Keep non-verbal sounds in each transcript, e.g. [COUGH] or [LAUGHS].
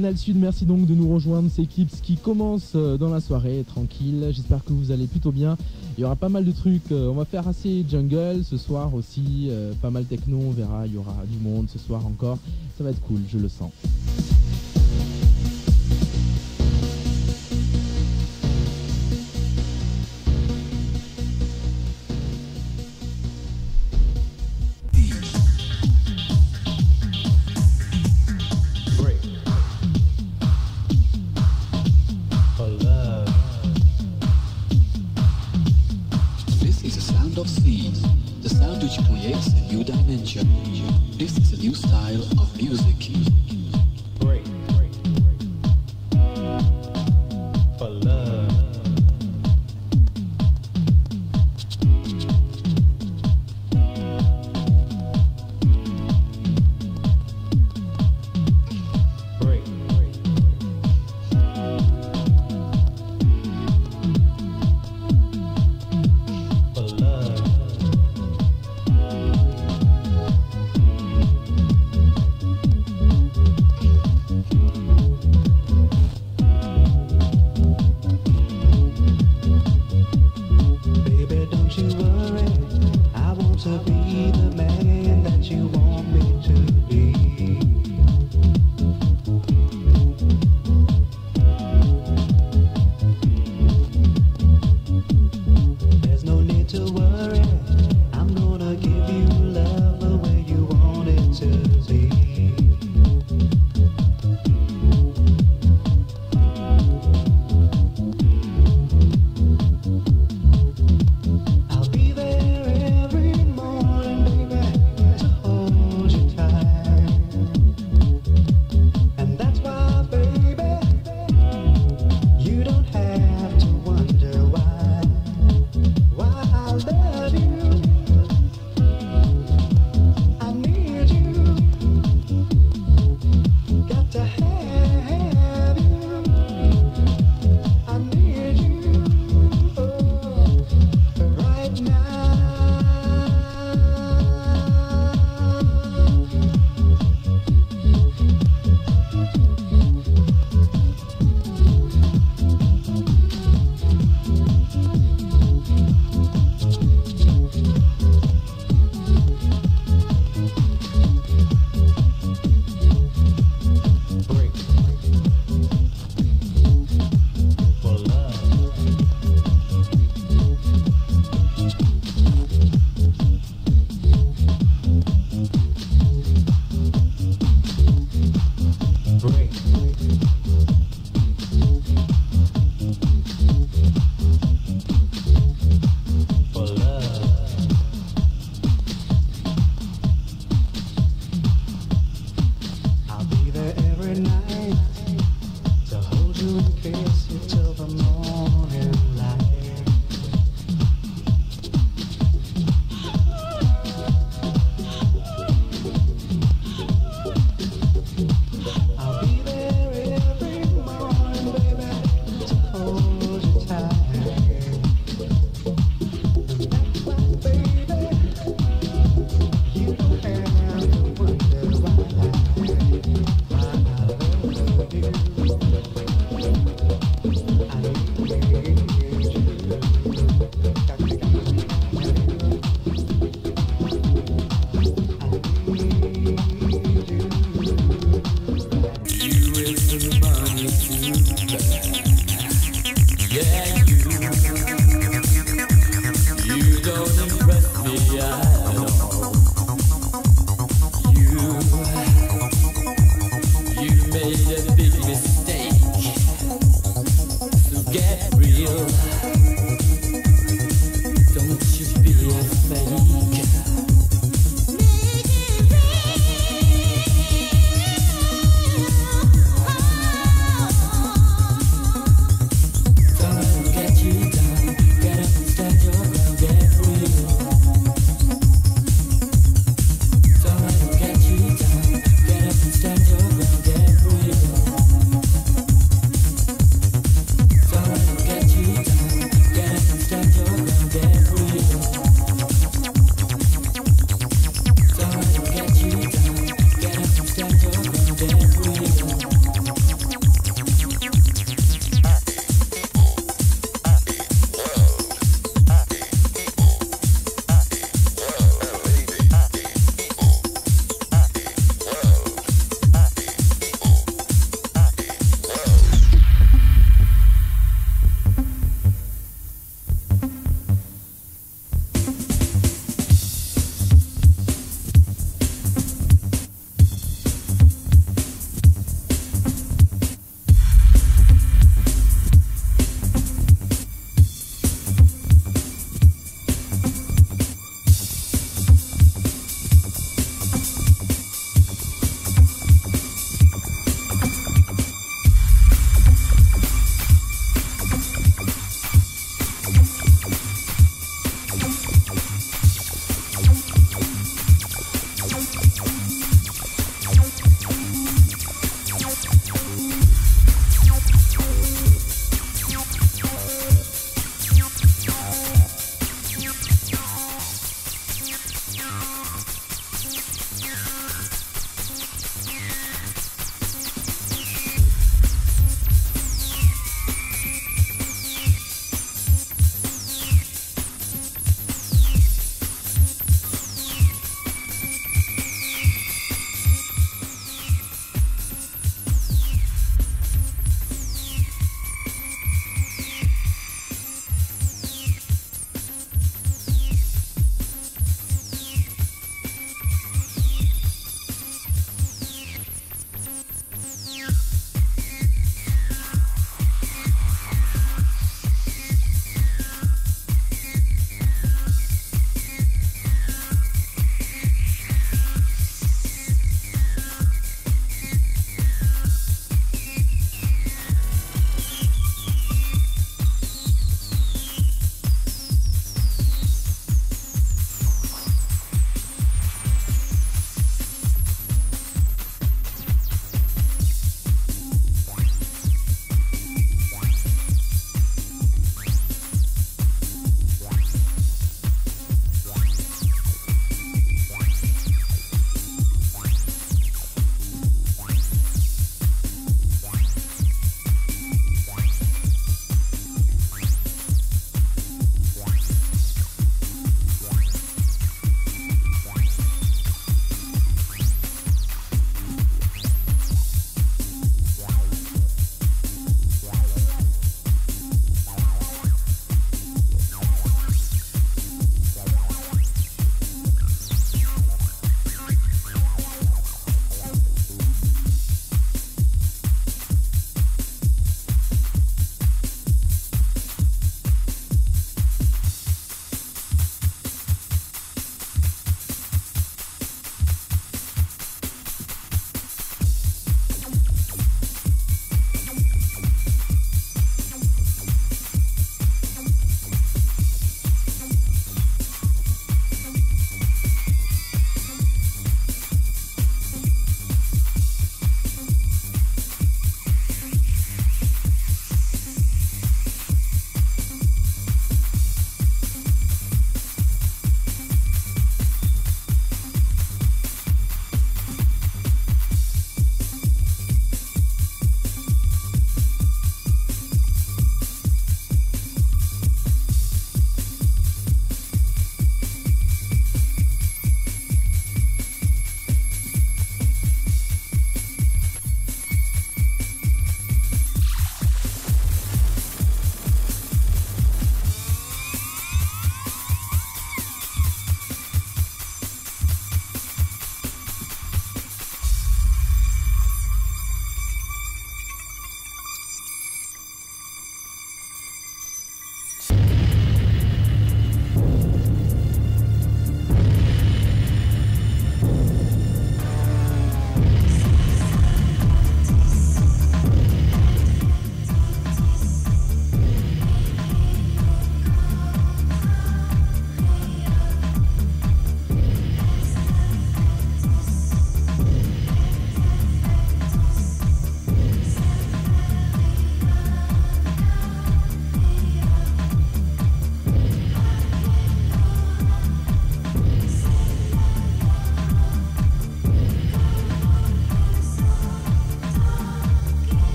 Canal Sud, merci donc de nous rejoindre. C'est Kips qui commence euh, dans la soirée, tranquille. J'espère que vous allez plutôt bien. Il y aura pas mal de trucs. Euh, on va faire assez jungle ce soir aussi. Euh, pas mal techno, on verra. Il y aura du monde ce soir encore. Ça va être cool, je le sens.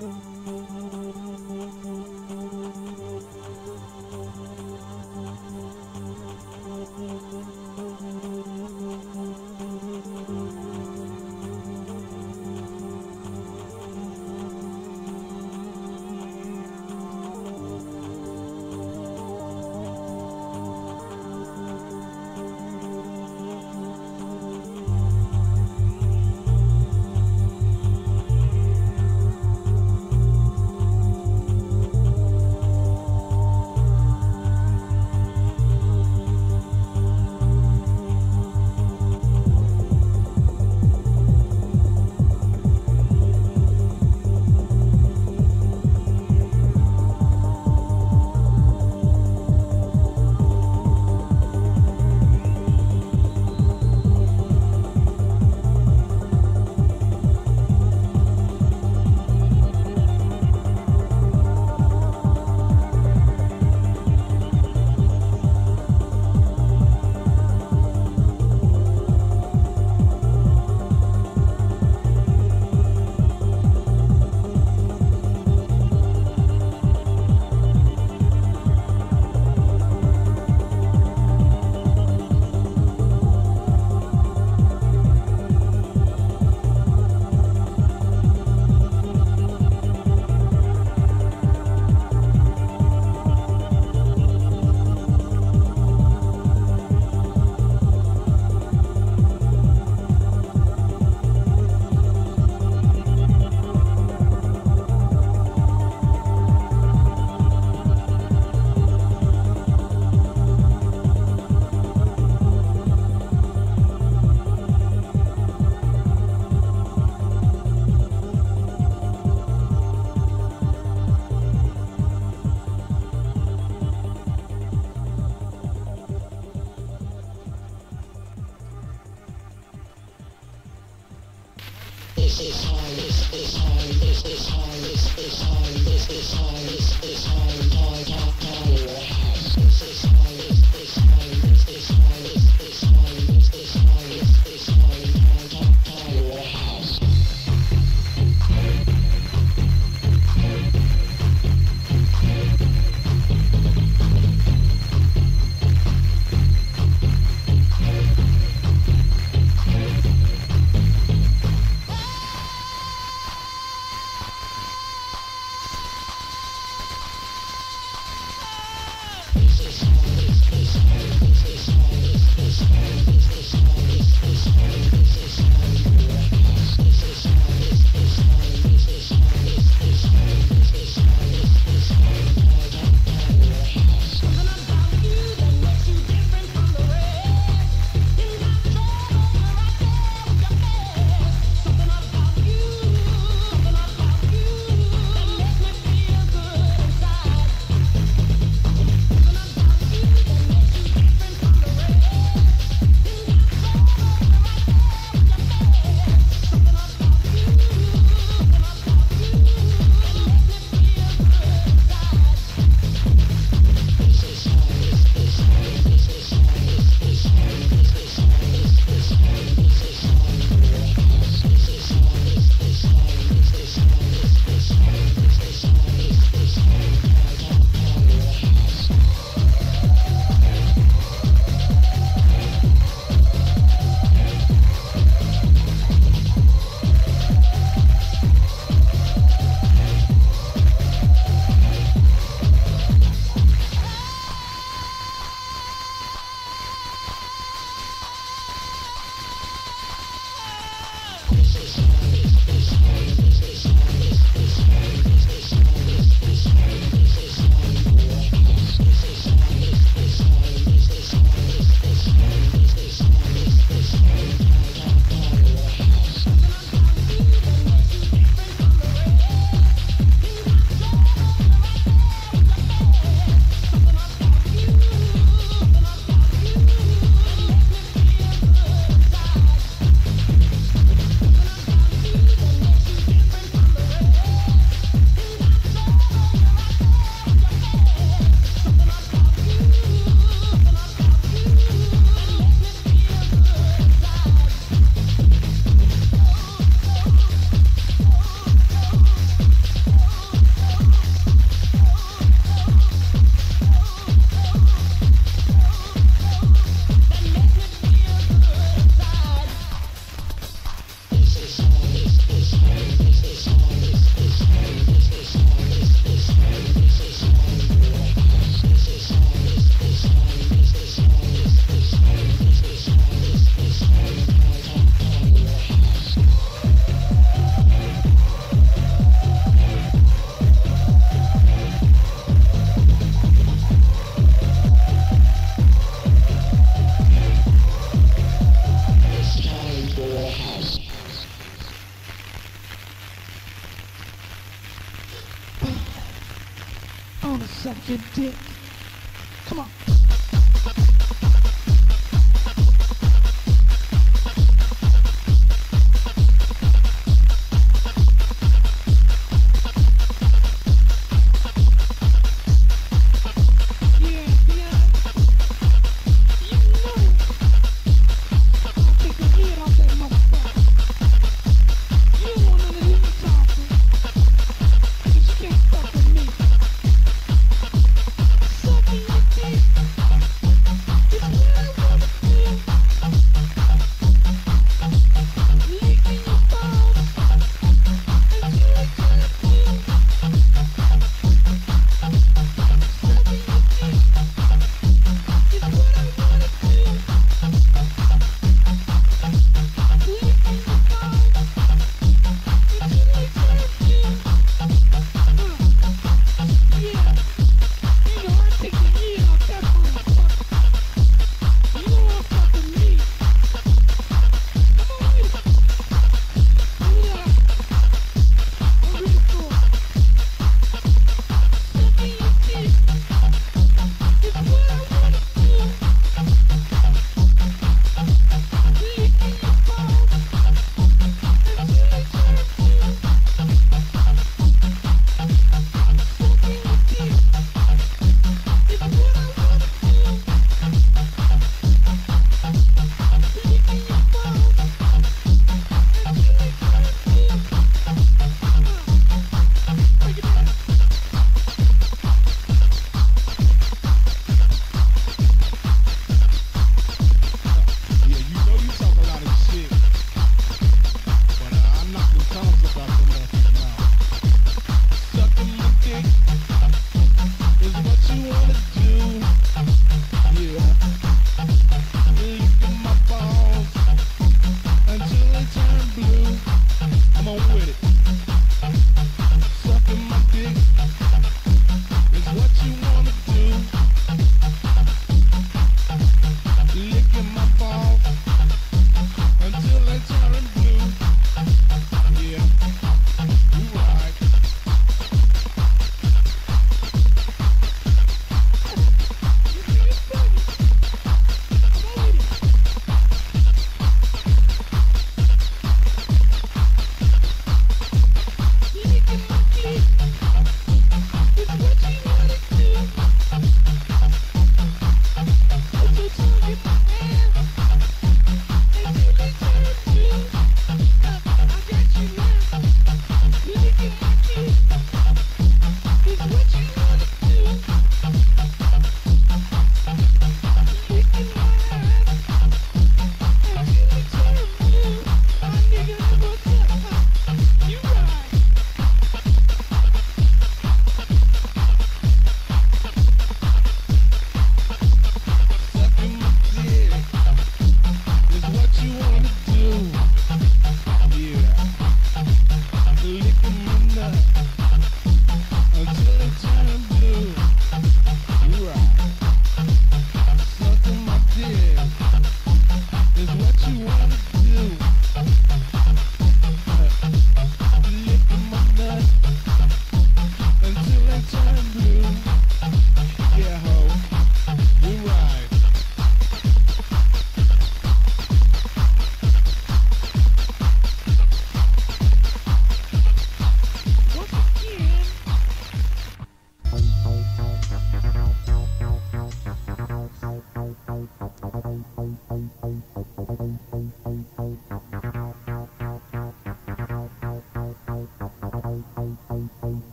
Oh.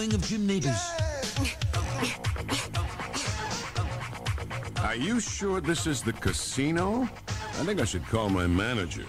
Of Nabors. Are you sure this is the casino? I think I should call my manager.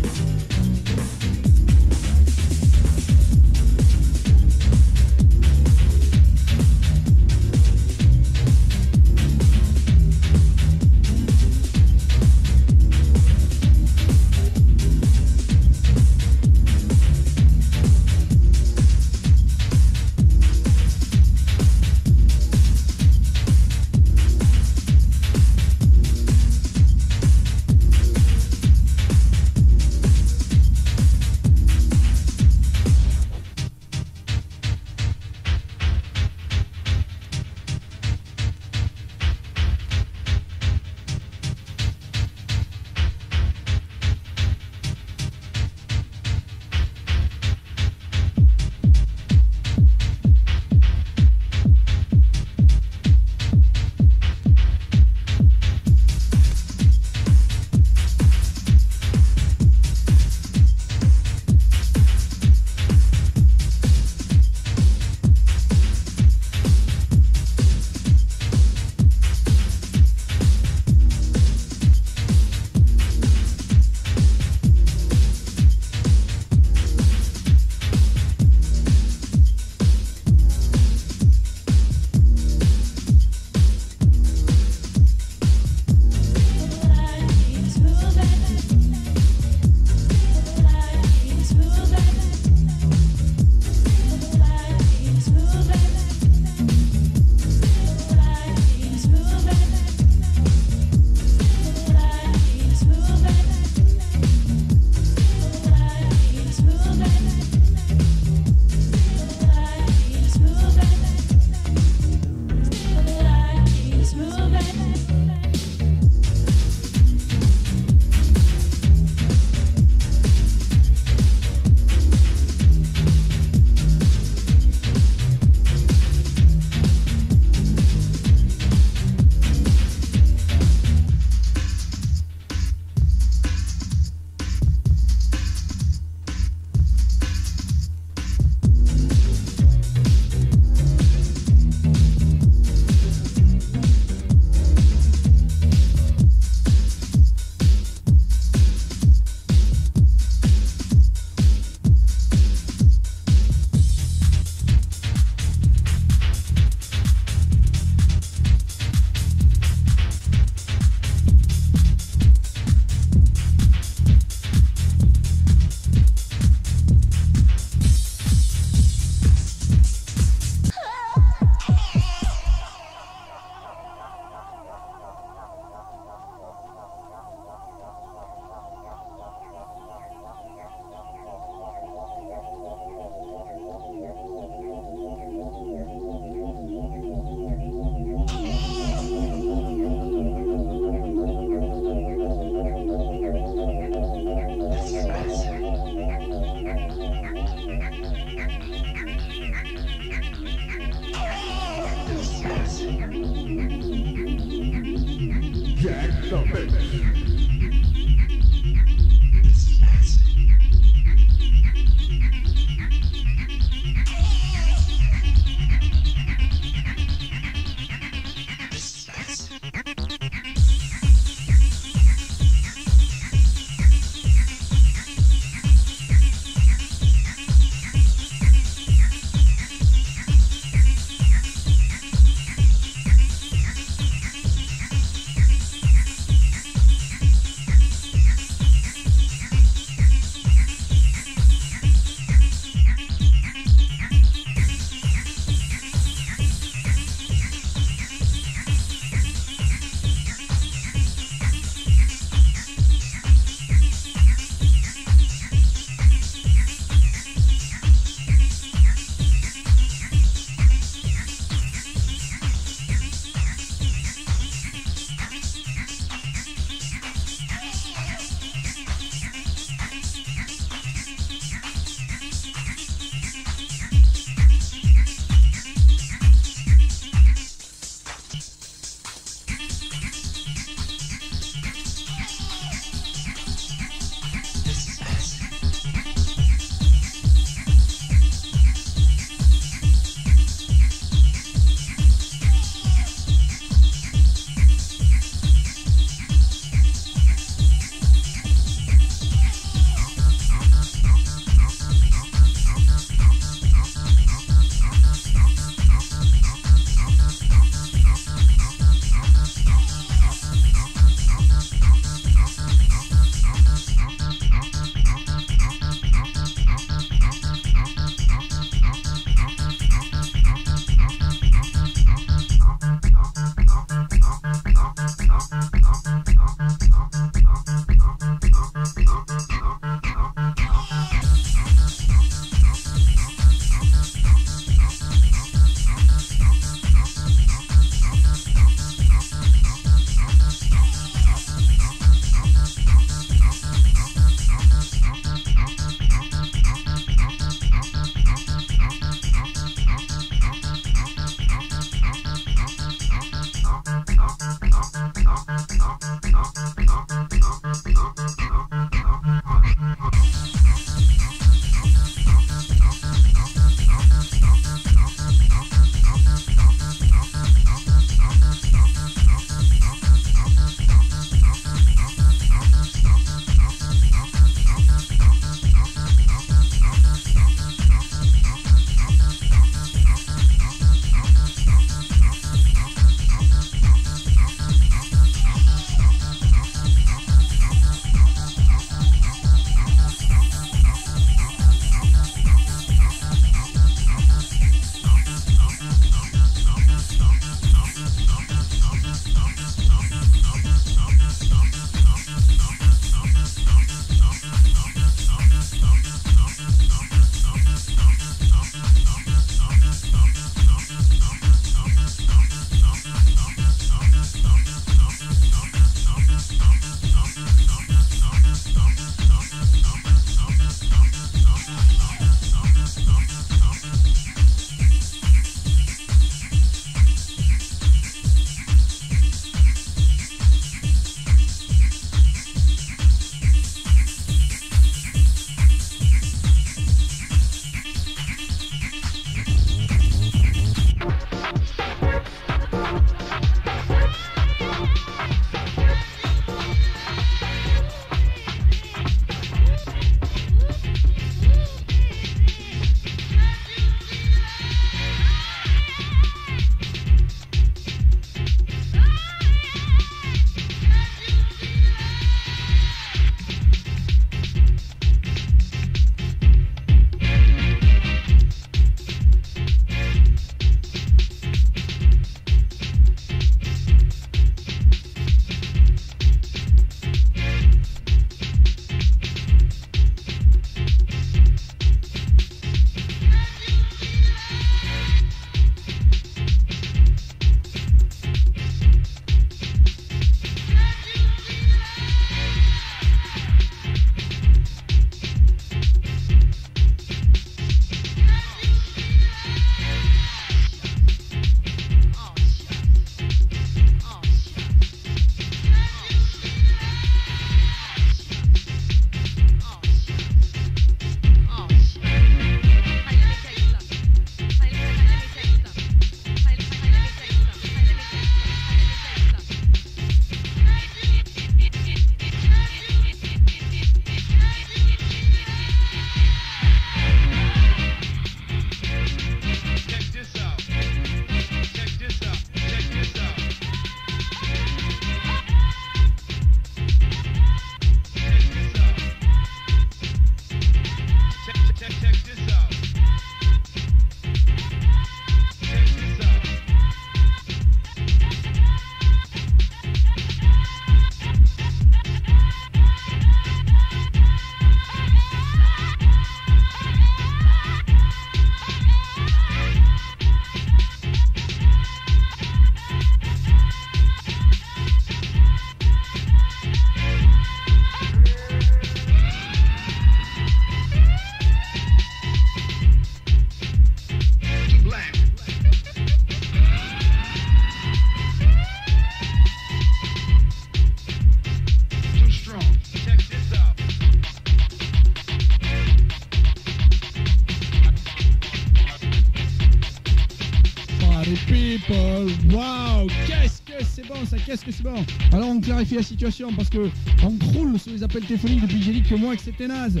Qu'est-ce que c'est bon. Alors on clarifie la situation parce que on croule sur les appels téléphoniques depuis que j'ai dit que Moax c'était naze.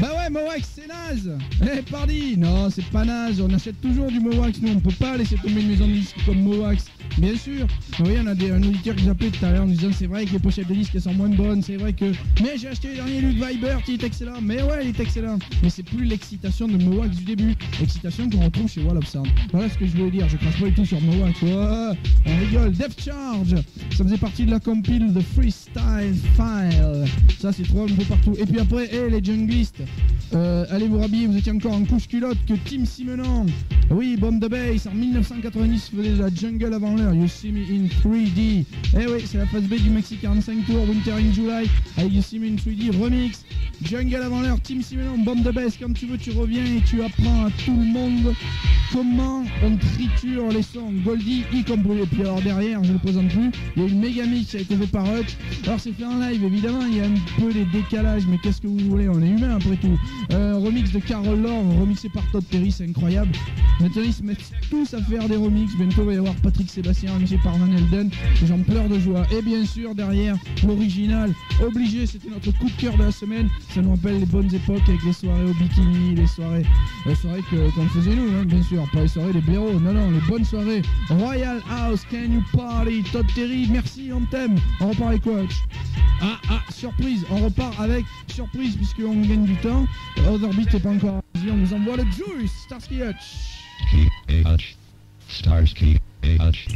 Bah ouais, Moax c'est naze. Eh pardi, non c'est pas naze, on achète toujours du Moax, nous on peut pas laisser tomber une maison de disques comme Moax. Bien sûr. Voyez, on a des, un auditeur qui appelé tout à l'heure en disant c'est vrai que les pochettes de disques sont moins bonnes, c'est vrai que. Mais j'ai acheté le dernier Luke Viber qui est excellent. Mais ouais, il est excellent. Mais c'est plus l'excitation de Moax du début. L'excitation qu'on retrouve chez Wall. Voilà ce que je voulais dire. Je crache pas du tout sur Moax. Ouais, on rigole. Depth Charge. Ça faisait partie de la compile de Freestyle File. Ça, c'est trop un peu partout. Et puis après, hé, les junglistes. Euh, allez vous rhabiller, vous étiez encore en couche culotte que Tim Simonon. Oui, Bomb the Bass en 1990 faisait la jungle avant l'heure. You see me in 3D. Eh oui, c'est la phase B du Maxi 45 tours, Winter in July, You see me in 3D remix. Jungle avant l'heure, Tim Simonon, Bomb the Bass. Quand tu veux, tu reviens et tu apprends à tout le monde comment on triture les sons. Goldie y compris. Et puis alors derrière, je ne le présente plus, il y a une méga mix qui a été par Hutch. Alors c'est fait en live, évidemment, il y a un peu les décalages, mais qu'est-ce que vous voulez, on est humain après tout. Remix de Carol Love, remixé par Todd Terry, c'est incroyable. Maintenant ils se mettent tous à faire des remixes. Bientôt il va y avoir Patrick Sébastien remixé par Van Elden. J'en pleure de joie. Et bien sûr derrière l'original, obligé, c'était notre coup de cœur de la semaine. Ça nous rappelle les bonnes époques avec les soirées au bikini, les soirées, les soirées que- qu'on faisait nous, hein, bien sûr. Pas les soirées des blaireaux, non non, les bonnes soirées. Royal House, Can You Party, Todd Terry, merci, on t'aime. On repart avec quoi? Ah ah, surprise, on repart avec surprise puisqu'on gagne du temps. Otherbeat n'est pas encore Vas-y, on nous envoie le Juice, Starsky Hutch. Keep a hutch. Starsky a hutch.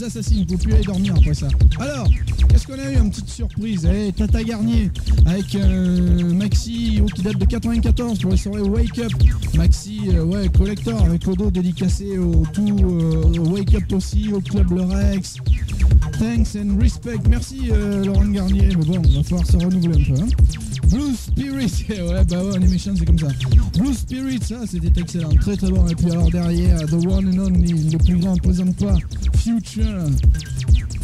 On vous assassine, pouvez plus aller dormir après ça. Alors, qu'est-ce qu'on a eu Une petite surprise. Eh, Tata Garnier avec un maxi oh, qui date de 94 pour les soirées Wake Up. Maxi, euh, ouais, collector avec Odo dédicacé au tout euh, Wake Up aussi, au Club Le Rex. Thanks and respect. Merci euh, Laurent Garnier. Mais bon, il va falloir se renouveler un peu. Hein. Blue Spirit, [LAUGHS] ouais, bah ouais, on est méchants, c'est comme ça. Blue Spirit, ça c'était excellent, très très bon. Et puis alors derrière, The One and Only, le plus grand, présente pas Future.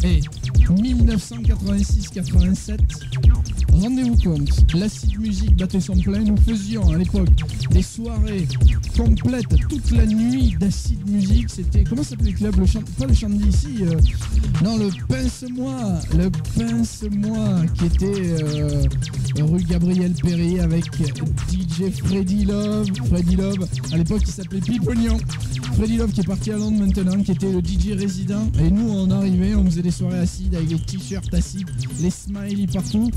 Et 1986-87, rendez-vous compte, l'acide musique battait son plein. Nous faisions à l'époque des soirées complètes toute la nuit d'acide musique. C'était comment s'appelait le club? Le chant, Pas le chant d'ici, euh, non le pince-moi, le pince-moi qui était euh, rue Gabriel Perrier avec DJ Freddy Love. Freddy Love, à l'époque il s'appelait Pipognon. Freddy Love qui est parti à Londres maintenant, qui était le DJ résident. Et nous on arrivait, on faisait des soirées acides avec les t-shirts acides, les smileys partout.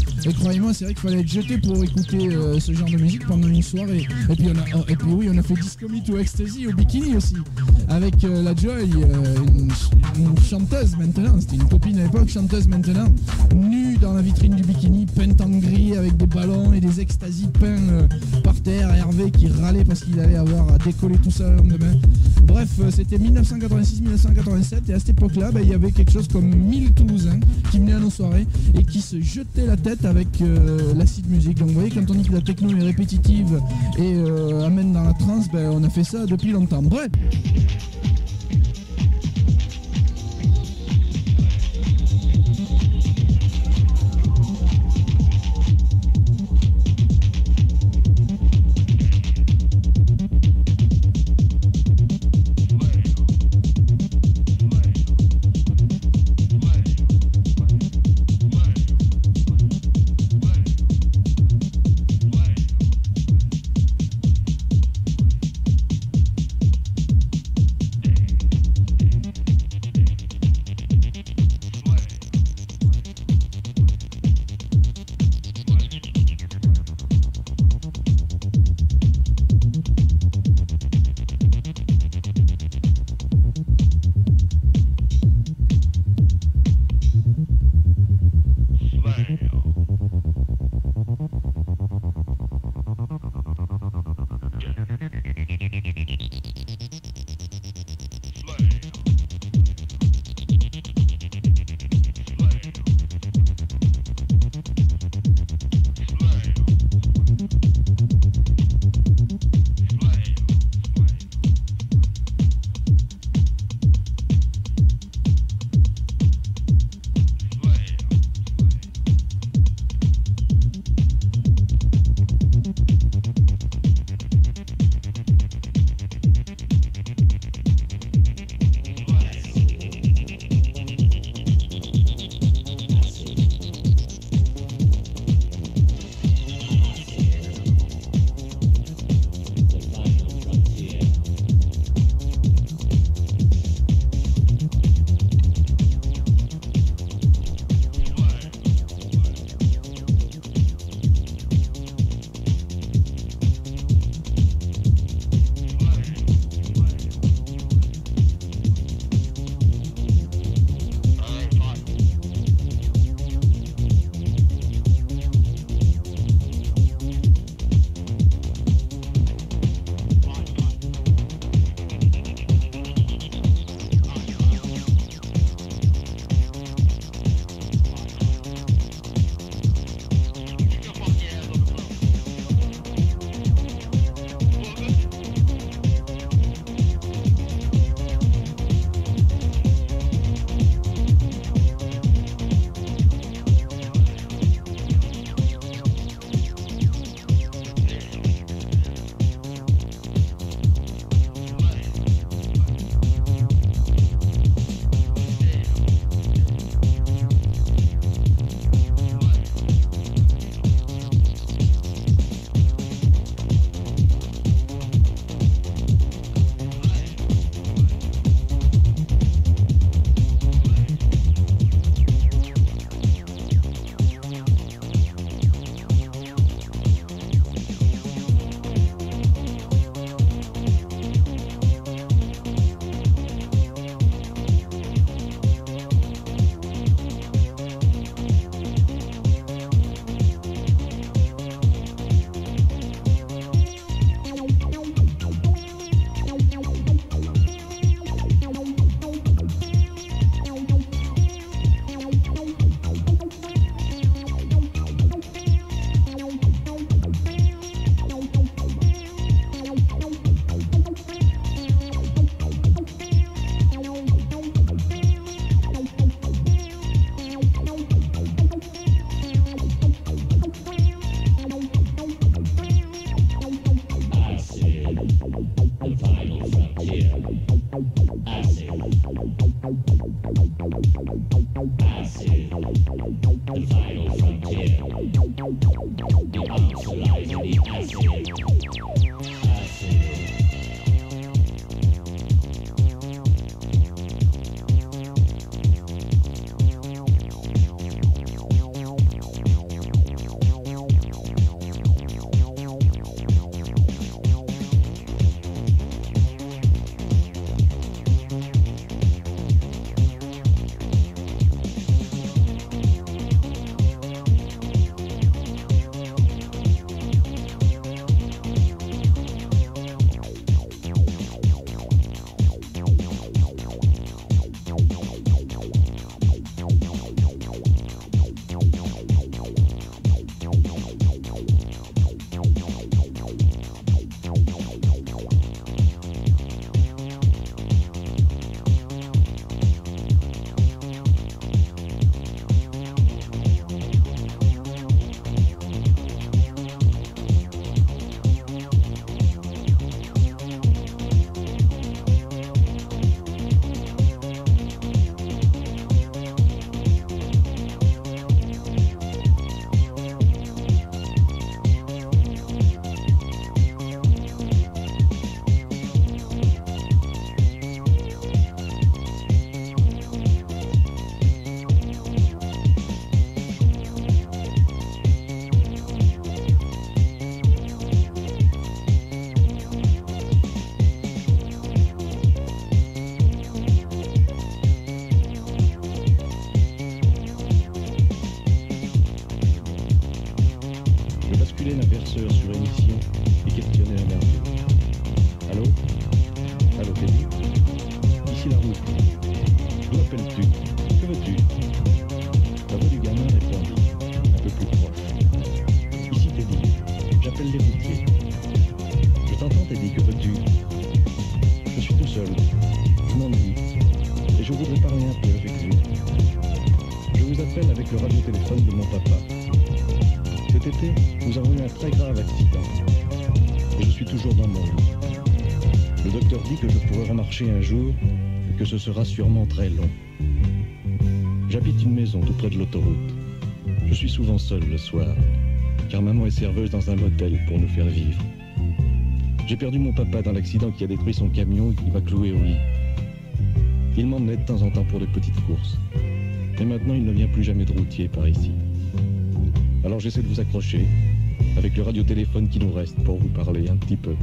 C'est vrai qu'il fallait être jeté pour écouter euh, ce genre de musique pendant une soirée. Et puis, on a, puis oui, on a fait Disco ou Ecstasy au bikini aussi. Avec euh, la Joy, euh, une, chanteuse maintenant, c'était une copine à l'époque, chanteuse maintenant, nue dans la vitrine du bikini, peinte en gris avec des ballons et des ecstasy peints euh, par terre. Hervé qui râlait parce qu'il allait avoir à décoller tout ça le lendemain. Bref, euh, c'était 1986-1987 et à cette époque-là, bah, il y avait quelque chose comme 1000 Toulousains qui venaient à nos soirées et qui se jetaient la tête avec euh, l'acide musique. Donc vous voyez, quand on dit que la techno est répétitive et euh, amène dans la trance, ben, on a fait ça depuis longtemps. Bref. Un jour que ce sera sûrement très long. J'habite une maison tout près de l'autoroute. Je suis souvent seul le soir, car maman est serveuse dans un motel pour nous faire vivre. J'ai perdu mon papa dans l'accident qui a détruit son camion et qui m'a cloué au lit. Il m'emmenait de temps en temps pour de petites courses. Et maintenant, il ne vient plus jamais de routier par ici. Alors j'essaie de vous accrocher avec le radiotéléphone qui nous reste pour vous parler un petit peu.